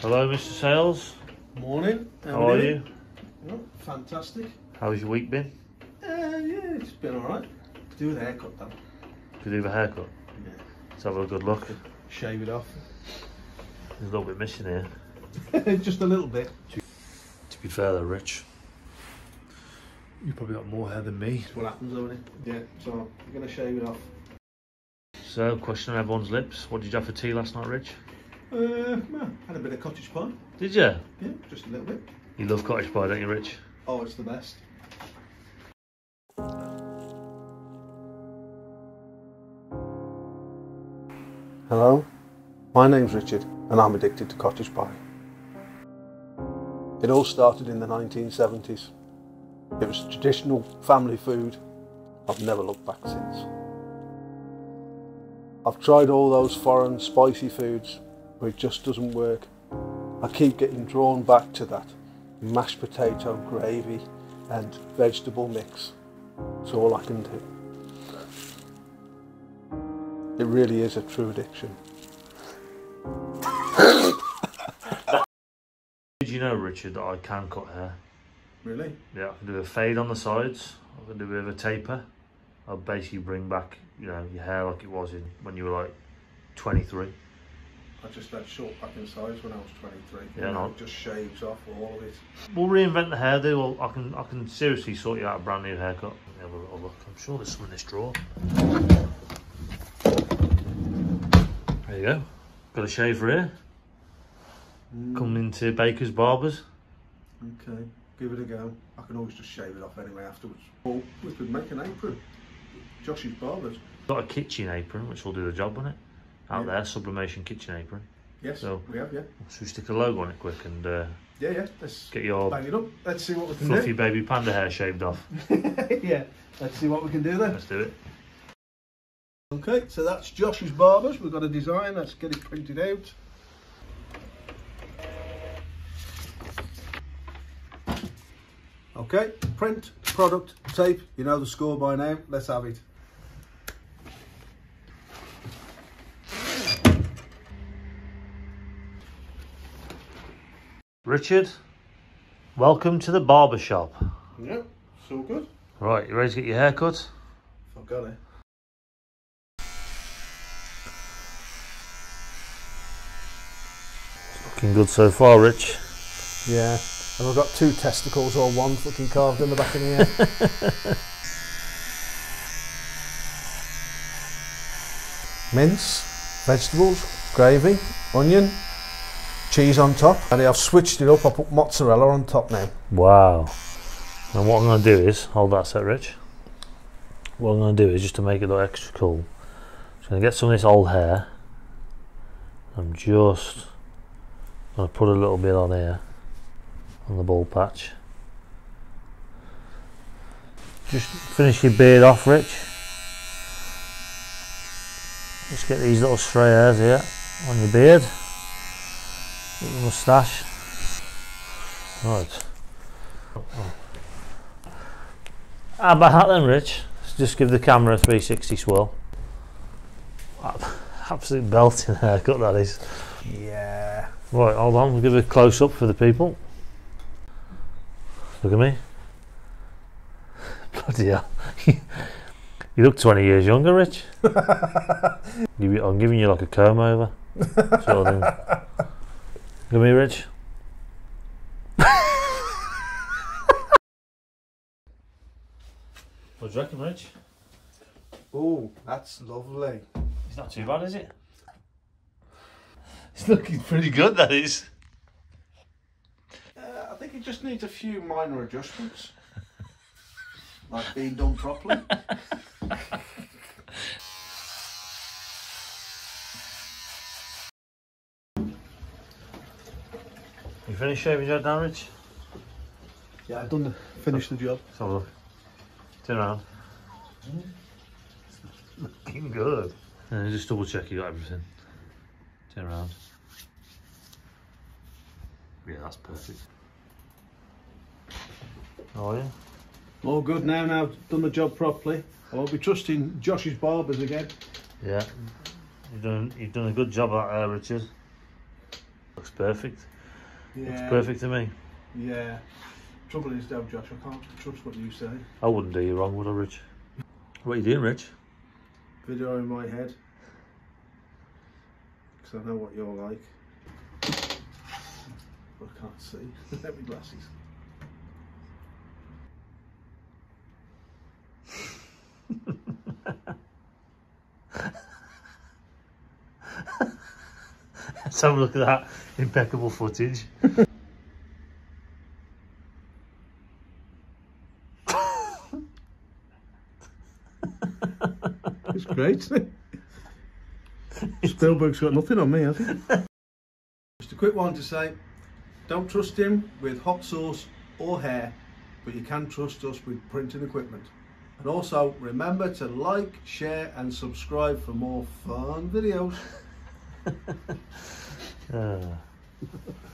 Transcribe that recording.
Hello, Mr. Sales. Morning. How are you? Oh, fantastic. How's your week been? Uh, yeah, it's been alright. Do the haircut though. You do the haircut? Yeah. Let's have a good look. Shave it off. There's a little bit missing here. Just a little bit. To be fair though, Rich, you probably got more hair than me. That's what happens, isn't it? Yeah, so I'm going to shave it off. So, question on everyone's lips. What did you have for tea last night, Rich? Uh, had a bit of cottage pie. Did you? Yeah, just a little bit. You love cottage pie, don't you, Rich? Oh, it's the best. Hello, my name's Richard and I'm addicted to cottage pie. It all started in the 1970s. It was traditional family food. I've never looked back since. I've tried all those foreign spicy foods, but it just doesn't work. I keep getting drawn back to that mashed potato gravy and vegetable mix. It's all I can do. It really is a true addiction. Did you know, Richard, that I can cut hair? Really? Yeah, I can do a fade on the sides. I can do a bit of a taper. I'll basically bring back, you know, your hair like it was in when you were like 23. I just had short back in size when I was 23. Yeah, and no. it just shaves off all of it. We'll reinvent the hairdo. Well, I can, I can seriously sort you out a brand new haircut. Have a little look. I'm sure there's some in this drawer. There you go. Got a shaver here. Mm. Coming into Baker's Barbers. Okay, give it a go. I can always just shave it off anyway afterwards. Or we could make an apron. Josh's Barbers. Got a kitchen apron, which will do the job on it. Out Yeah. there, sublimation kitchen apron. Yes, So- we have, yeah. So we stick a logo on it quick and uh, Yeah, yeah. Let's get your bang it up. Let's see what we can fluffy baby panda hair shaved off. yeah, let's see what we can do then. Let's do it. Okay, so that's Josh's Barbers. We've got a design. Let's get it printed out. Okay, print, product, tape. You know the score by now. Let's have it. Richard, welcome to the barber shop. Yeah, it's all good. Right, you ready to get your hair cut? I've got it. Looking good so far, Rich. Yeah, and I've got two testicles or one fucking carved in the back of the ear. Mince, vegetables, gravy, onion, cheese on top. And I've switched it up, I put mozzarella on top now. Wow. And what I'm going to do is, hold that set, Rich. What I'm going to do is, just to make it look extra cool, I'm going to get some of this old hair. I'm just going to put a little bit on here, on the ball patch. Just finish your beard off, Rich. Just get these little stray hairs here on your beard. Little moustache. Right. How about that then, Rich? Let's just give the camera a 360 swirl. Absolute belting haircut that is. Yeah. Right, hold on, we'll give a close up for the people. Look at me. Bloody hell. you look 20 years younger, Rich. I'm giving you like a comb over. Sort of thing. Look at me, Rich. what do you reckon, Rich? Oh, that's lovely. It's not too bad, is it? It's looking pretty good, that is. Uh, I think it just needs a few minor adjustments. like being done properly. You finished shaving your head now, Rich? yeah, I've done the, finished the job. Let's have a look. Turn around. It's looking good. And just double check you got everything. Turn around. Yeah, that's perfect. How are you? All good now, now I've done the job properly. I won't be trusting Josh's barbers again. Yeah. You've done you've done a good job out there, Richard. Looks perfect. Yeah. It's perfect to me. Yeah. Trouble is though, Josh, I can't trust what you say. I wouldn't do you wrong, would I, Rich? What are you doing, Rich? Video in my head. Because I know what you're like. But I can't see. Let me glasses. Let's have a look at that impeccable footage. It's great. Spielberg's got nothing on me, has he? Just a quick one to say, don't trust him with hot sauce or hair, but you can trust us with printing equipment. And also, remember to like, share and subscribe for more fun videos. 嗯。